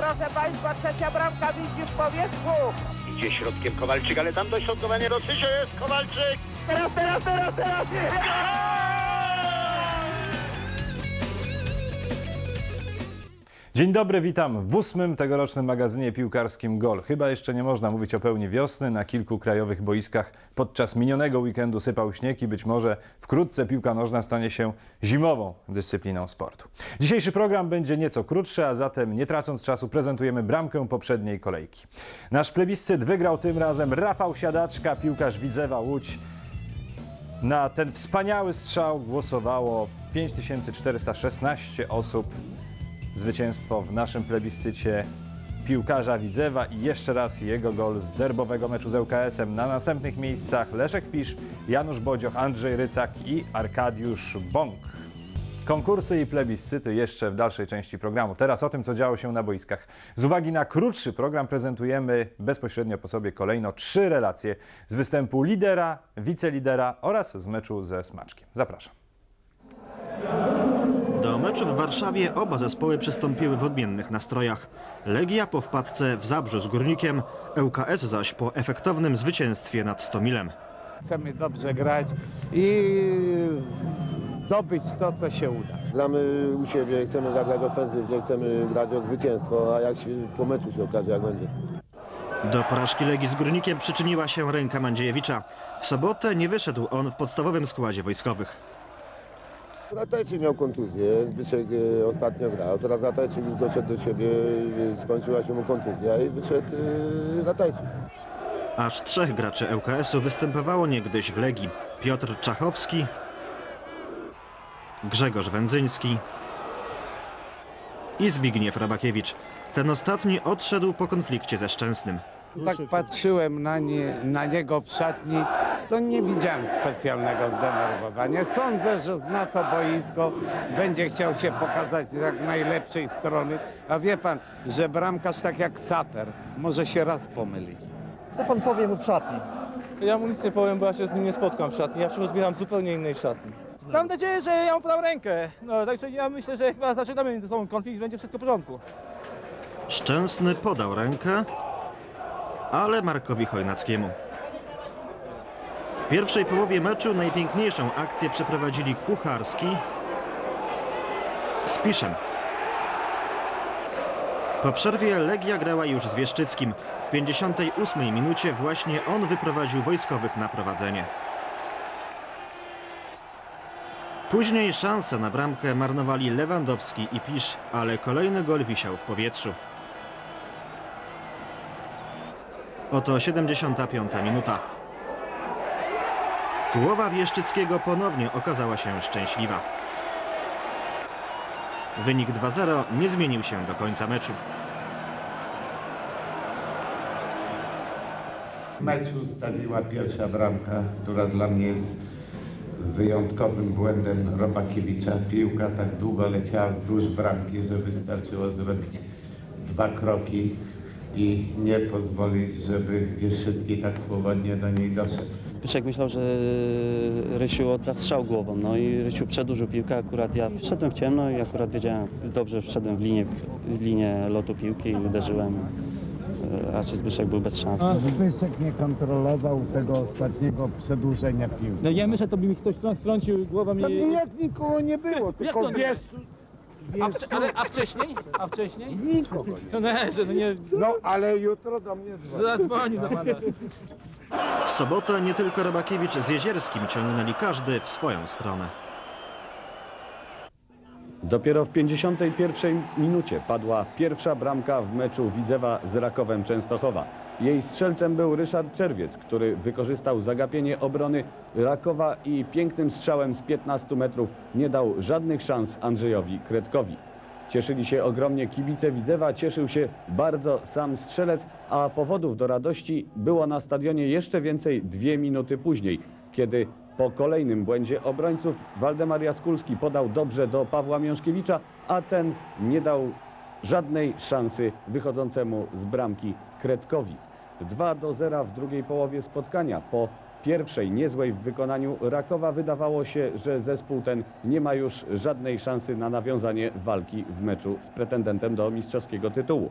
proszę Państwa, trzecia bramka widzi w powietrzu. Idzie środkiem Kowalczyk, ale tam dośrodkowanie do Cysio jest Kowalczyk. Teraz, teraz, teraz, teraz! Dzień dobry, witam w ósmym tegorocznym magazynie piłkarskim Gol. Chyba jeszcze nie można mówić o pełni wiosny. Na kilku krajowych boiskach podczas minionego weekendu sypał śnieg i być może wkrótce piłka nożna stanie się zimową dyscypliną sportu. Dzisiejszy program będzie nieco krótszy, a zatem nie tracąc czasu prezentujemy bramkę poprzedniej kolejki. Nasz plebiscyt wygrał tym razem Rafał Siadaczka, piłkarz Widzewa Łódź. Na ten wspaniały strzał głosowało 5416 osób. Zwycięstwo w naszym plebiscycie piłkarza Widzewa i jeszcze raz jego gol z derbowego meczu z ŁKS-em. Na następnych miejscach Leszek Pisz, Janusz Bodzioch, Andrzej Rycak i Arkadiusz Bąk. Konkursy i plebiscyty jeszcze w dalszej części programu. Teraz o tym, co działo się na boiskach. Z uwagi na krótszy program prezentujemy bezpośrednio po sobie kolejno trzy relacje z występu lidera, wicelidera oraz z meczu ze Smaczkiem. Zapraszam. Do meczu w Warszawie oba zespoły przystąpiły w odmiennych nastrojach. Legia po wpadce w Zabrzu z Górnikiem, ŁKS zaś po efektownym zwycięstwie nad Stomilem. Chcemy dobrze grać i zdobyć to, co się uda. Gramy u siebie, chcemy zagrać ofensywnie, chcemy grać o zwycięstwo, a jak się po meczu się okaże, jak będzie. Do porażki Legii z Górnikiem przyczyniła się ręka Mandziejewicza. W sobotę nie wyszedł on w podstawowym składzie wojskowych. Ratajczyk miał kontuzję, Zbyszek e, ostatnio grał, teraz Ratajczyk już doszedł do siebie, e, skończyła się mu kontuzja i wyszedł Ratajczyk. Aż trzech graczy ŁKS-u występowało niegdyś w Legii. Piotr Czachowski, Grzegorz Wędzyński i Zbigniew Rabakiewicz. Ten ostatni odszedł po konflikcie ze Szczęsnym. Tak patrzyłem na, nie, na niego w szatni, to nie widziałem specjalnego zdenerwowania. Sądzę, że zna to boisko, będzie chciał się pokazać z jak najlepszej strony. A wie pan, że bramkarz tak jak saper może się raz pomylić. Co pan powie mu w szatni? Ja mu nic nie powiem, bo ja się z nim nie spotkam w szatni. Ja się rozbieram w zupełnie innej szatni. Mam nadzieję, że ja mu podam rękę. No, także ja myślę, że chyba zaczynamy między sobą konflikt i będzie wszystko w porządku. Szczęsny podał rękę, ale Markowi Chojnackiemu. W pierwszej połowie meczu najpiękniejszą akcję przeprowadzili Kucharski z Piszem. Po przerwie Legia grała już z Wieszczyckim. W 58 minucie właśnie on wyprowadził wojskowych na prowadzenie. Później szanse na bramkę marnowali Lewandowski i Pisz, ale kolejny gol wisiał w powietrzu. Oto 75 minuta. Głowa Wieszczyckiego ponownie okazała się szczęśliwa. Wynik 2-0 nie zmienił się do końca meczu. meczu stawiła pierwsza bramka, która dla mnie jest wyjątkowym błędem Robakiewicza. Piłka tak długo leciała wzdłuż bramki, że wystarczyło zrobić dwa kroki i nie pozwolić, żeby Wieszczycki tak swobodnie do niej doszedł. Zbyszek myślał, że Rysiu odda strzał głową, no i Rysiu przedłużył piłkę, akurat ja wszedłem w ciemno i akurat wiedziałem, dobrze wszedłem w linię, w linię lotu piłki i uderzyłem, e, raczej Zbyszek był bez szans. Zbyszek nie kontrolował tego ostatniego przedłużenia piłki. No ja myślę, to by mi ktoś strącił głową Tam i... jak nikogo nie było, tylko wiesz, A, wcze- ale, a wcześniej? A wcześniej? nikogo. To nie, że nie... No ale jutro do mnie dzwoni. Zadzwoni do pana. W sobotę nie tylko Robakiewicz z Jezierskim ciągnęli każdy w swoją stronę. Dopiero w 51 minucie padła pierwsza bramka w meczu Widzewa z Rakowem Częstochowa. Jej strzelcem był Ryszard Czerwiec, który wykorzystał zagapienie obrony Rakowa i pięknym strzałem z 15 metrów nie dał żadnych szans Andrzejowi Kredkowi. Cieszyli się ogromnie kibice Widzewa, cieszył się bardzo sam strzelec, a powodów do radości było na stadionie jeszcze więcej dwie minuty później, kiedy po kolejnym błędzie obrońców Waldemar Jaskulski podał dobrze do Pawła Miążkiewicza, a ten nie dał żadnej szansy wychodzącemu z bramki Kredkowi. 2 do 0 w drugiej połowie spotkania. Po pierwszej niezłej w wykonaniu Rakowa wydawało się, że zespół ten nie ma już żadnej szansy na nawiązanie walki w meczu z pretendentem do mistrzowskiego tytułu.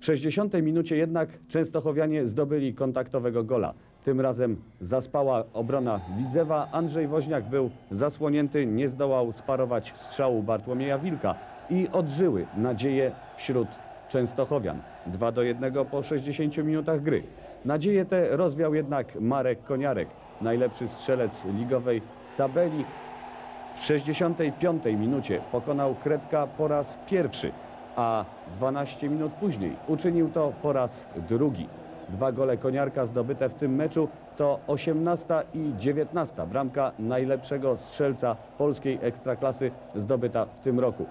W 60 minucie jednak Częstochowianie zdobyli kontaktowego gola. Tym razem zaspała obrona Widzewa. Andrzej Woźniak był zasłonięty, nie zdołał sparować strzału Bartłomieja Wilka i odżyły nadzieje wśród Częstochowian. 2 do 1 po 60 minutach gry. Nadzieję te rozwiał jednak Marek Koniarek, najlepszy strzelec ligowej tabeli. W 65 minucie pokonał Kredka po raz pierwszy, a 12 minut później uczynił to po raz drugi. Dwa gole Koniarka zdobyte w tym meczu to 18 i 19 bramka najlepszego strzelca polskiej ekstraklasy zdobyta w tym roku.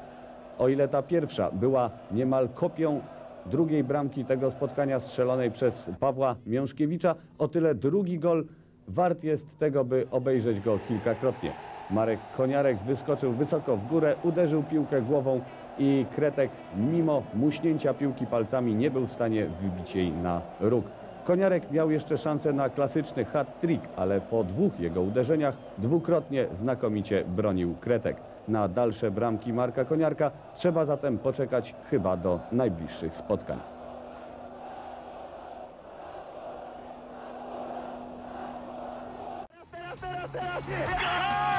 O ile ta pierwsza była niemal kopią drugiej bramki tego spotkania strzelonej przez Pawła Miążkiewicza, o tyle drugi gol wart jest tego, by obejrzeć go kilkakrotnie. Marek Koniarek wyskoczył wysoko w górę, uderzył piłkę głową i Kretek mimo muśnięcia piłki palcami nie był w stanie wybić jej na róg. Koniarek miał jeszcze szansę na klasyczny hat-trick, ale po dwóch jego uderzeniach dwukrotnie znakomicie bronił Kretek. Na dalsze bramki Marka Koniarka trzeba zatem poczekać chyba do najbliższych spotkań. Teraz, teraz, teraz!